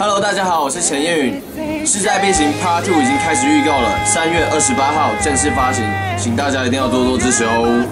Hello，大家好，我是陈彦允。《势在必行 Part Two》已经开始预告了，三月二十八号正式发行，请大家一定要多多支持哦。